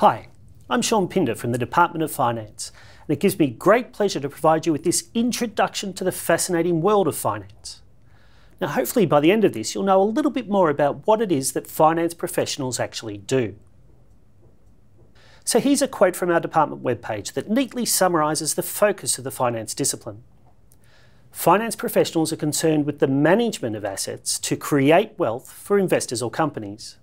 Hi, I'm Sean Pinder from the Department of Finance, and it gives me great pleasure to provide you with this introduction to the fascinating world of finance. Now, hopefully, by the end of this, you'll know a little bit more about what it is that finance professionals actually do. So, here's a quote from our department webpage that neatly summarises the focus of the finance discipline. Finance professionals are concerned with the management of assets to create wealth for investors or companies.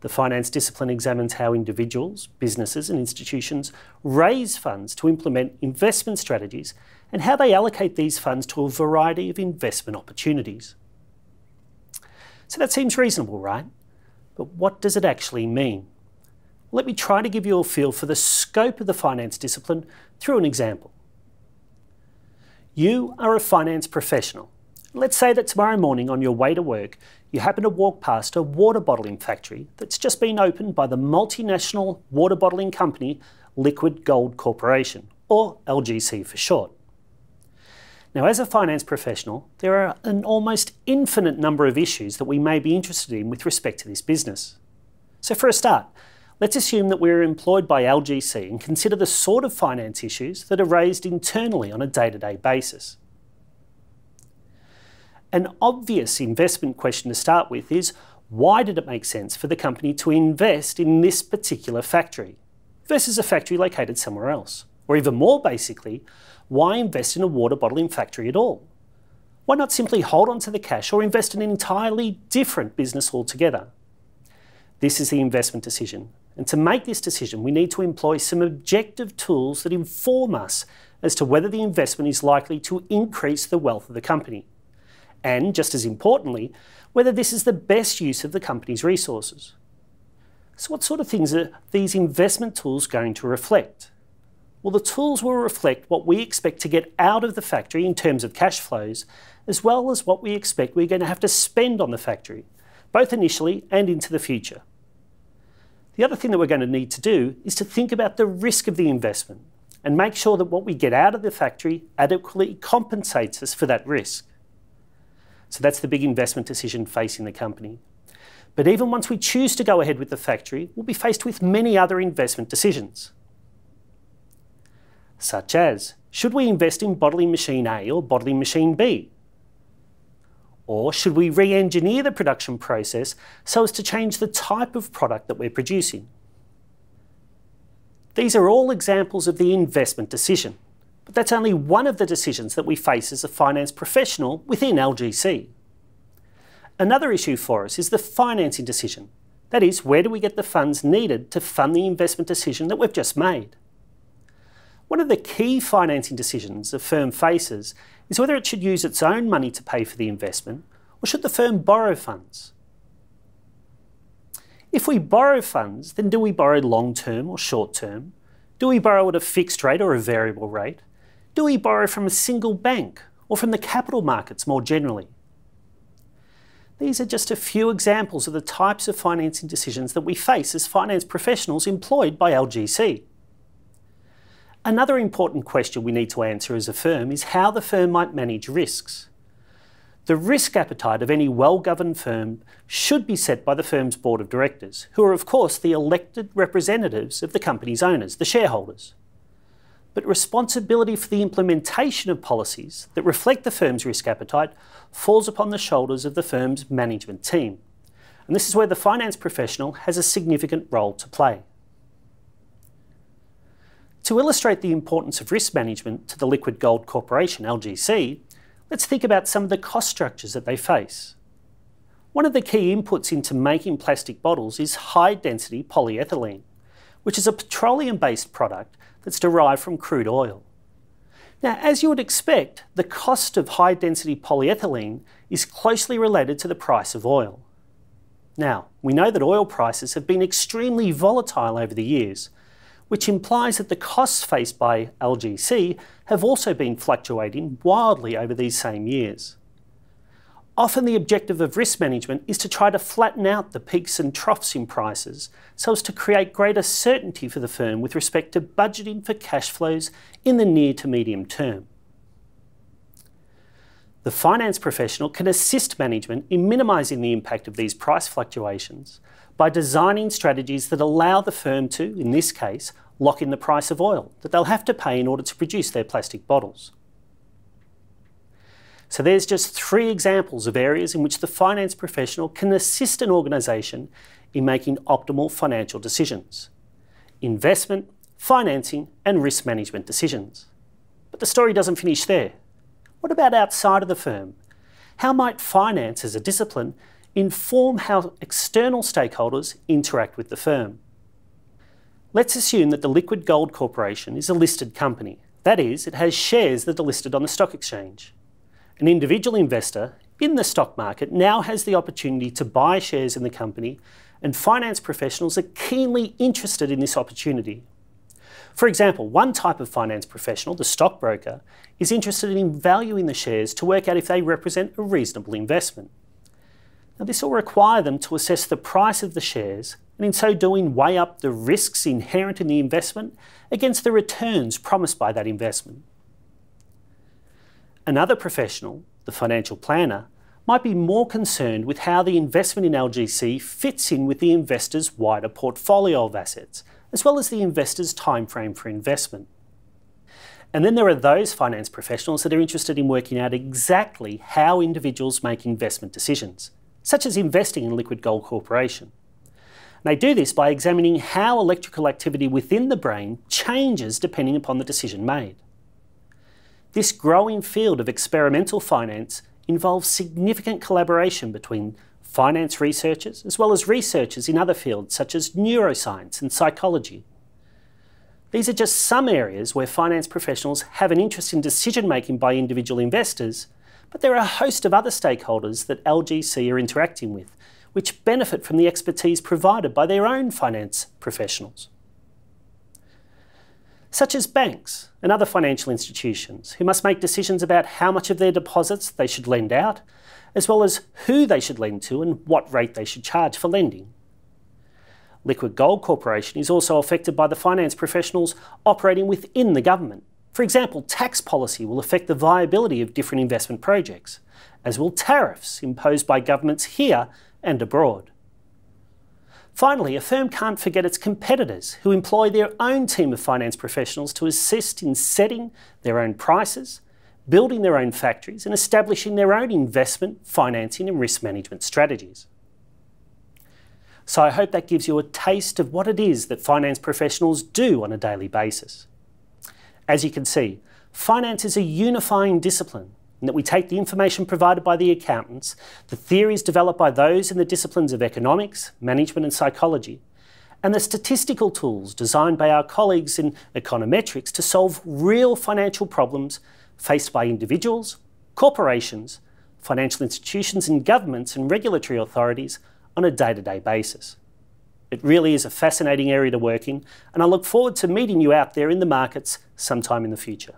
The finance discipline examines how individuals, businesses, and institutions raise funds to implement investment strategies and how they allocate these funds to a variety of investment opportunities. So that seems reasonable, right? But what does it actually mean? Let me try to give you a feel for the scope of the finance discipline through an example. You are a finance professional. Let's say that tomorrow morning on your way to work, you happen to walk past a water bottling factory that's just been opened by the multinational water bottling company Liquid Gold Corporation, or LGC for short. Now, as a finance professional, there are an almost infinite number of issues that we may be interested in with respect to this business. So, for a start, Let's assume that we're employed by LGC and consider the sort of finance issues that are raised internally on a day to day basis. An obvious investment question to start with is why did it make sense for the company to invest in this particular factory versus a factory located somewhere else? Or even more basically, why invest in a water bottling factory at all? Why not simply hold on to the cash or invest in an entirely different business altogether? This is the investment decision, and to make this decision, we need to employ some objective tools that inform us as to whether the investment is likely to increase the wealth of the company. And, just as importantly, whether this is the best use of the company's resources. So, what sort of things are these investment tools going to reflect? Well, the tools will reflect what we expect to get out of the factory in terms of cash flows, as well as what we expect we're going to have to spend on the factory, both initially and into the future. The other thing that we're going to need to do is to think about the risk of the investment and make sure that what we get out of the factory adequately compensates us for that risk. So that's the big investment decision facing the company. But even once we choose to go ahead with the factory, we'll be faced with many other investment decisions. Such as, should we invest in bottling machine A or bottling machine B? Or should we re engineer the production process so as to change the type of product that we're producing? These are all examples of the investment decision, but that's only one of the decisions that we face as a finance professional within LGC. Another issue for us is the financing decision. That is, where do we get the funds needed to fund the investment decision that we've just made? One of the key financing decisions a firm faces is whether it should use its own money to pay for the investment or should the firm borrow funds. If we borrow funds, then do we borrow long term or short term? Do we borrow at a fixed rate or a variable rate? Do we borrow from a single bank or from the capital markets more generally? These are just a few examples of the types of financing decisions that we face as finance professionals employed by LGC. Another important question we need to answer as a firm is how the firm might manage risks. The risk appetite of any well governed firm should be set by the firm's board of directors, who are, of course, the elected representatives of the company's owners, the shareholders. But responsibility for the implementation of policies that reflect the firm's risk appetite falls upon the shoulders of the firm's management team. And this is where the finance professional has a significant role to play. To illustrate the importance of risk management to the Liquid Gold Corporation, LGC, let's think about some of the cost structures that they face. One of the key inputs into making plastic bottles is high density polyethylene, which is a petroleum based product that's derived from crude oil. Now, as you would expect, the cost of high density polyethylene is closely related to the price of oil. Now, we know that oil prices have been extremely volatile over the years, which implies that the costs faced by LGC have also been fluctuating wildly over these same years. Often the objective of risk management is to try to flatten out the peaks and troughs in prices so as to create greater certainty for the firm with respect to budgeting for cash flows in the near to medium term. The finance professional can assist management in minimising the impact of these price fluctuations by designing strategies that allow the firm to, in this case, lock in the price of oil that they'll have to pay in order to produce their plastic bottles. So there's just three examples of areas in which the finance professional can assist an organisation in making optimal financial decisions. Investment, financing and risk management decisions. But the story doesn't finish there. What about outside of the firm? How might finance as a discipline inform how external stakeholders interact with the firm? Let's assume that the Liquid Gold Corporation is a listed company. That is, it has shares that are listed on the stock exchange. An individual investor in the stock market now has the opportunity to buy shares in the company, and finance professionals are keenly interested in this opportunity. For example, one type of finance professional, the stockbroker, is interested in valuing the shares to work out if they represent a reasonable investment. Now, this will require them to assess the price of the shares and in so doing weigh up the risks inherent in the investment against the returns promised by that investment. Another professional, the financial planner, might be more concerned with how the investment in LGC fits in with the investor's wider portfolio of assets as well as the investor's timeframe for investment. And then there are those finance professionals that are interested in working out exactly how individuals make investment decisions, such as investing in Liquid Gold Corporation. And they do this by examining how electrical activity within the brain changes depending upon the decision made. This growing field of experimental finance involves significant collaboration between finance researchers, as well as researchers in other fields such as neuroscience and psychology. These are just some areas where finance professionals have an interest in decision making by individual investors, but there are a host of other stakeholders that LGC are interacting with, which benefit from the expertise provided by their own finance professionals. Such as banks and other financial institutions, who must make decisions about how much of their deposits they should lend out as well as who they should lend to and what rate they should charge for lending. Liquid Gold Corporation is also affected by the finance professionals operating within the government. For example, tax policy will affect the viability of different investment projects, as will tariffs imposed by governments here and abroad. Finally, a firm can't forget its competitors, who employ their own team of finance professionals to assist in setting their own prices, building their own factories and establishing their own investment, financing and risk management strategies. So I hope that gives you a taste of what it is that finance professionals do on a daily basis. As you can see, finance is a unifying discipline in that we take the information provided by the accountants, the theories developed by those in the disciplines of economics, management and psychology, and the statistical tools designed by our colleagues in econometrics to solve real financial problems faced by individuals, corporations, financial institutions and governments and regulatory authorities on a day-to-day basis. It really is a fascinating area to work in and I look forward to meeting you out there in the markets sometime in the future.